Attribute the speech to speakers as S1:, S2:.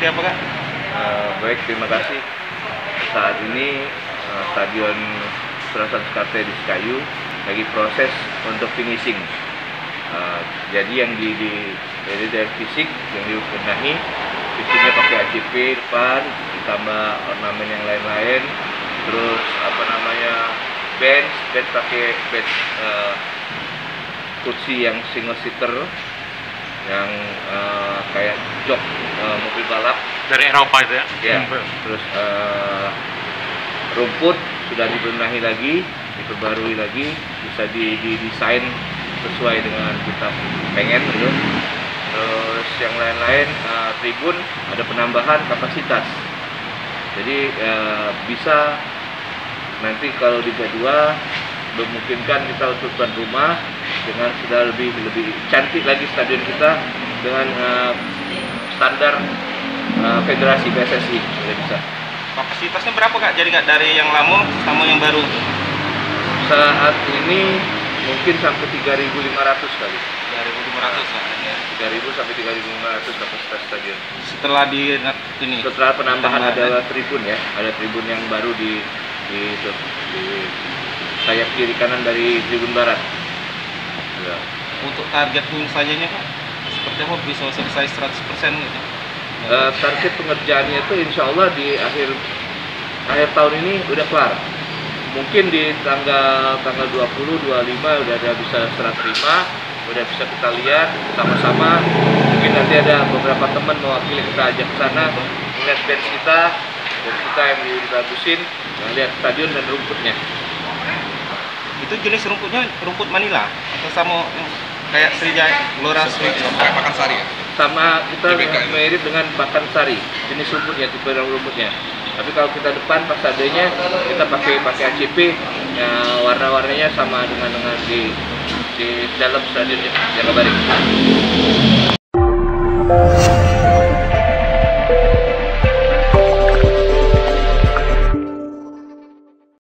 S1: seperti apa
S2: kak?
S1: Uh, baik, terima kasih. Saat ini uh, Stadion Surasan Sekarte di Sekayu lagi proses untuk finishing. Uh, jadi yang di, di jadi dari fisik yang dibenahi fisiknya pakai ACP depan ditambah ornamen yang lain-lain terus apa namanya bench bench pakai bench uh, kursi yang single seater yang uh, kayak jok uh, mobil balap.
S3: Dari Eropa itu ya?
S1: ya terus? Uh, rumput sudah dibenahi lagi diperbarui lagi bisa di, didesain sesuai dengan kita pengen gitu. Terus yang lain-lain uh, tribun ada penambahan kapasitas. Jadi uh, bisa nanti kalau Liga 2 memungkinkan kita untuk tuan rumah dengan sudah lebih lebih cantik lagi stadion kita dengan uh, standar uh, federasi PSSI sudah bisa.
S2: Kapasitasnya berapa kak? Jadi nggak dari yang lama sama yang baru?
S1: saat ini mungkin sampai 3.500 kali.
S2: 2500 kak.
S1: 3.000 sampai 3.500 kapasitas stadion.
S2: Setelah di ini?
S1: Setelah penambahan ada tribun ya. Ada tribun yang baru di di, itu, di sayap kiri kanan dari tribun barat ya.
S2: untuk target sajanya kak seperti apa? Bisa selesai 100% gitu?
S1: Eh, target pengerjaannya itu insya Allah di akhir akhir tahun ini udah kelar. Mungkin di tanggal tanggal 20 25 udah ada bisa serah terima udah bisa kita lihat sama-sama. Mungkin nanti ada beberapa teman mewakili kita ajak ke sana melihat bench kita bench kita yang dibagusin melihat stadion dan rumputnya
S2: Itu jenis rumputnya rumput Manila atau sama yang kayak Sriwijaya, Gelora Sriwijaya?
S4: Kayak makan sari ya?
S1: sama kita
S4: GBK
S1: mirip dengan bakan sari jenis rumputnya tipe rumputnya tapi kalau kita depan pasadenya kita pakai pakai ACP ya warna-warnanya sama dengan dengan di di dalam stadion Jakabaring